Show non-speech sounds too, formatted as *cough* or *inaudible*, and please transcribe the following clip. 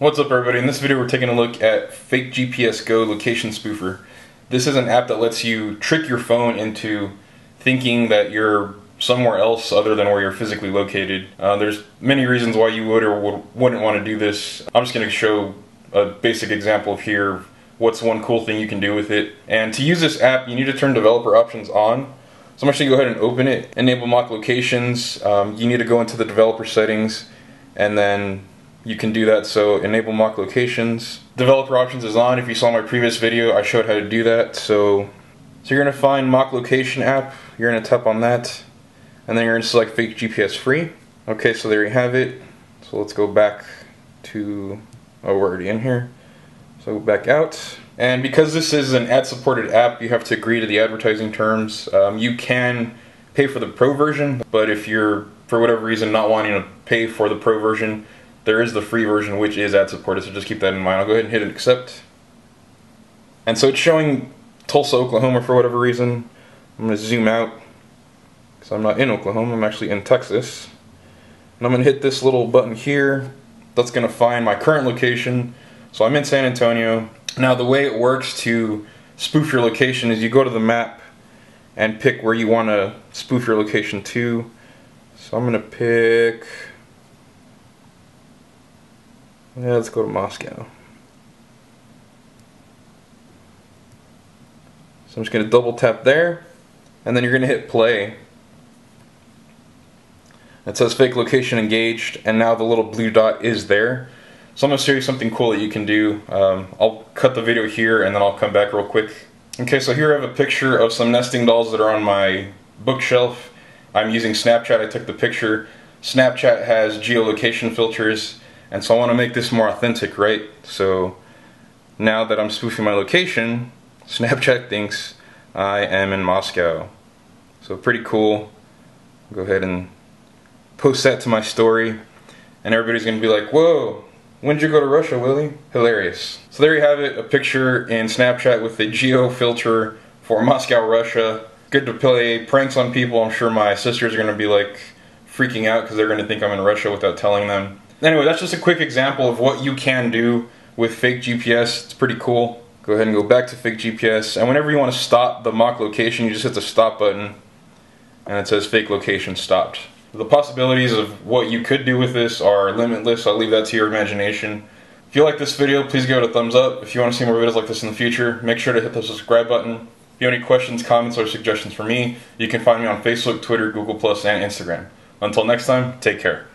What's up everybody? In this video we're taking a look at Fake GPS Go Location Spoofer. This is an app that lets you trick your phone into thinking that you're somewhere else other than where you're physically located. Uh, there's many reasons why you would or would, wouldn't want to do this. I'm just going to show a basic example of here what's one cool thing you can do with it. And to use this app you need to turn developer options on. So I'm actually go ahead and open it, enable mock locations. Um, you need to go into the developer settings and then you can do that. So enable mock locations. Developer options is on. If you saw my previous video, I showed how to do that. So, so you're gonna find mock location app. You're gonna tap on that, and then you're gonna select fake GPS free. Okay, so there you have it. So let's go back to, oh, we're already in here. So back out. And because this is an ad-supported app, you have to agree to the advertising terms. Um, you can pay for the pro version, but if you're, for whatever reason, not wanting to pay for the pro version, there is the free version which is ad supported, so just keep that in mind. I'll go ahead and hit accept. And so it's showing Tulsa, Oklahoma for whatever reason. I'm going to zoom out because I'm not in Oklahoma, I'm actually in Texas. And I'm going to hit this little button here. That's going to find my current location. So I'm in San Antonio. Now the way it works to spoof your location is you go to the map and pick where you want to spoof your location to. So I'm going to pick yeah, let's go to Moscow. So I'm just going to double tap there, and then you're going to hit play. It says fake location engaged, and now the little blue dot is there. So I'm going to show you something cool that you can do. Um, I'll cut the video here, and then I'll come back real quick. Okay, so here I have a picture of some nesting dolls that are on my bookshelf. I'm using Snapchat, I took the picture. Snapchat has geolocation filters and so I want to make this more authentic, right? So now that I'm spoofing my location, *laughs* Snapchat thinks I am in Moscow. So pretty cool. Go ahead and post that to my story. And everybody's going to be like, whoa, when did you go to Russia, Willie? Hilarious. So there you have it, a picture in Snapchat with the geo filter for Moscow, Russia. Good to play pranks on people. I'm sure my sisters are going to be like freaking out because they're going to think I'm in Russia without telling them. Anyway, that's just a quick example of what you can do with fake GPS. It's pretty cool. Go ahead and go back to fake GPS. And whenever you want to stop the mock location, you just hit the stop button and it says fake location stopped. The possibilities of what you could do with this are limitless. I'll leave that to your imagination. If you like this video, please give it a thumbs up. If you want to see more videos like this in the future, make sure to hit the subscribe button. If you have any questions, comments, or suggestions for me, you can find me on Facebook, Twitter, Google+, and Instagram. Until next time, take care.